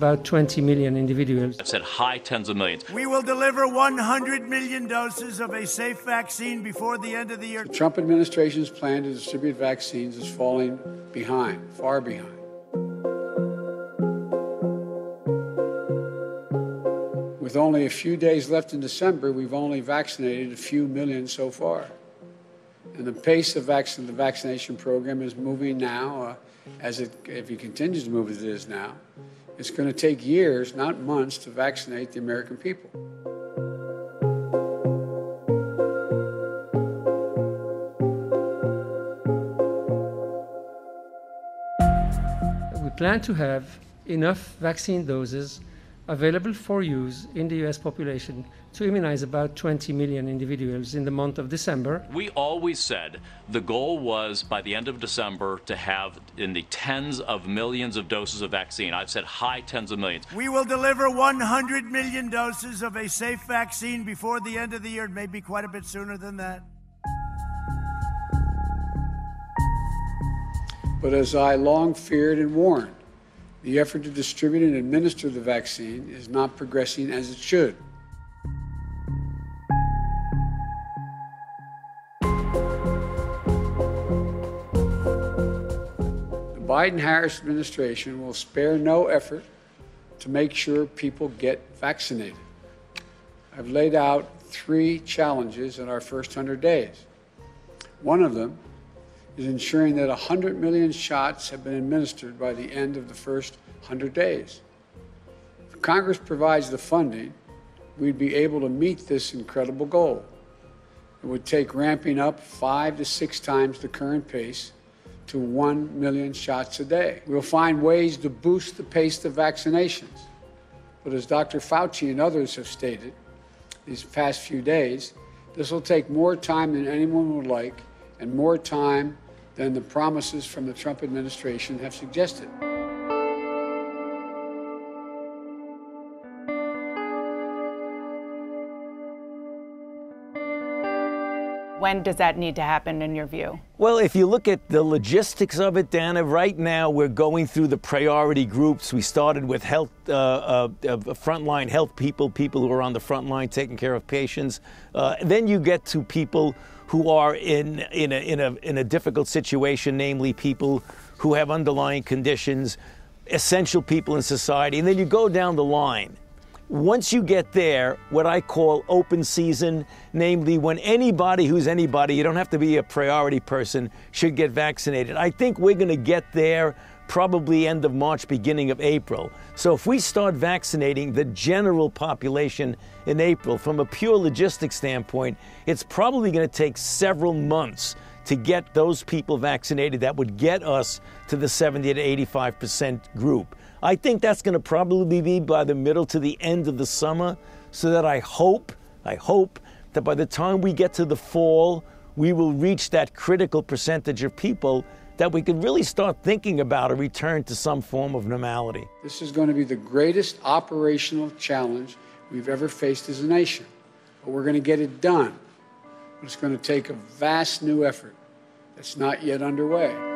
About 20 million individuals. I've said high tens of millions. We will deliver 100 million doses of a safe vaccine before the end of the year. The Trump administration's plan to distribute vaccines is falling behind, far behind. With only a few days left in December, we've only vaccinated a few million so far. And the pace of vac- the vaccination program is moving now, uh, as it, if it continues to move as it is now, it's going to take years, not months, to vaccinate the American people. We plan to have enough vaccine doses available for use in the US population to immunize about 20 million individuals in the month of December. We always said the goal was by the end of December to have in the tens of millions of doses of vaccine. I've said high tens of millions. We will deliver 100 million doses of a safe vaccine before the end of the year, maybe quite a bit sooner than that. But as I long feared and warned, the effort to distribute and administer the vaccine is not progressing as it should. The Biden Harris administration will spare no effort to make sure people get vaccinated. I've laid out three challenges in our first 100 days. One of them is ensuring that 100 million shots have been administered by the end of the first 100 days. If Congress provides the funding, we'd be able to meet this incredible goal. It would take ramping up five to six times the current pace to 1 million shots a day. We'll find ways to boost the pace of vaccinations. But as Dr. Fauci and others have stated these past few days, this will take more time than anyone would like and more time than the promises from the Trump administration have suggested. When does that need to happen in your view? Well, if you look at the logistics of it, Dana, right now we're going through the priority groups. We started with health, uh, uh, uh, frontline health people, people who are on the front line taking care of patients. Uh, then you get to people who are in, in, a, in, a, in a difficult situation, namely people who have underlying conditions, essential people in society. And then you go down the line. Once you get there, what I call open season, namely when anybody who's anybody, you don't have to be a priority person, should get vaccinated. I think we're going to get there probably end of March, beginning of April. So if we start vaccinating the general population in April, from a pure logistics standpoint, it's probably going to take several months to get those people vaccinated that would get us to the 70 to 85 percent group. I think that's going to probably be by the middle to the end of the summer, so that I hope, I hope that by the time we get to the fall, we will reach that critical percentage of people that we can really start thinking about a return to some form of normality. This is going to be the greatest operational challenge we've ever faced as a nation. But we're going to get it done. But it's going to take a vast new effort that's not yet underway.